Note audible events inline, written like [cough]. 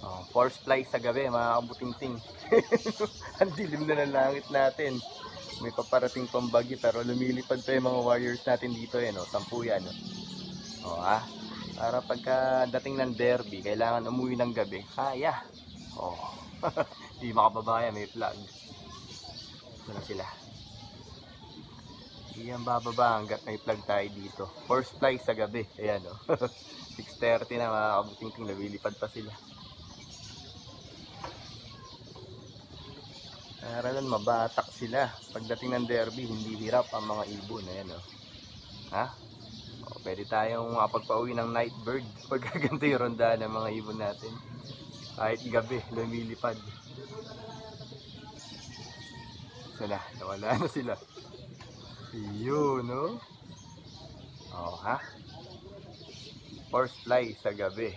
Oh, force fly sa gabi, mga kabutingting. [laughs] Ang dilim na ng langit natin. May paparating pang bagyo pero lumilipad pa yung mga warriors natin dito eh, no? Sampu yan, no? Oh, ha? Para pagka dating ng derby, kailangan umuwi ng gabi. Kaya. Oh. [laughs] Hindi makababaya, may flag. Ito na sila. Hindi yan bababa hanggat may flag tayo dito. Force fly sa gabi. Ayan, oh. [laughs] 6.30 na mga kabutingting, lumilipad pa sila. Para nun, mabatak sila. Pagdating ng derby, hindi hirap ang mga ibon. Ayan, oh. Ha? O, pwede tayong makapagpauwi ng night bird [laughs] pagkaganto yung ronda ng mga ibon natin. Kahit gabi, lumilipad. Sila, nawala na sila. Yun, no? Oh, ha? Force fly sa gabi.